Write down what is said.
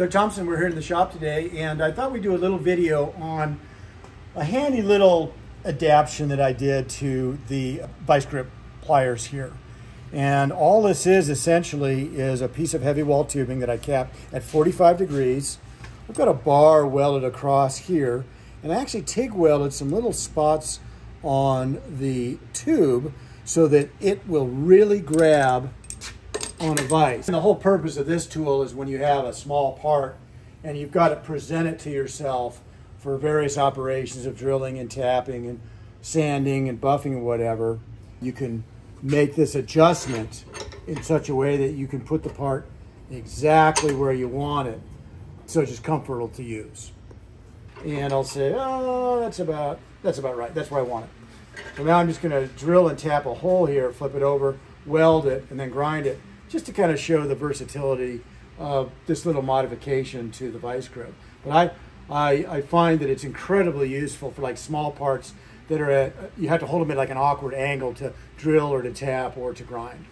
Doug Thompson, we're here in the shop today, and I thought we'd do a little video on a handy little adaptation that I did to the vice grip pliers here. And all this is essentially is a piece of heavy wall tubing that I capped at 45 degrees. I've got a bar welded across here, and I actually TIG welded some little spots on the tube so that it will really grab on a vise. And the whole purpose of this tool is when you have a small part and you've got to present it to yourself for various operations of drilling and tapping and sanding and buffing and whatever, you can make this adjustment in such a way that you can put the part exactly where you want it so it's just comfortable to use. And I'll say, oh, that's about, that's about right. That's where I want it. So now I'm just going to drill and tap a hole here, flip it over, weld it, and then grind it just to kind of show the versatility of this little modification to the vice grip. But I, I, I find that it's incredibly useful for like small parts that are at, you have to hold them at like an awkward angle to drill or to tap or to grind.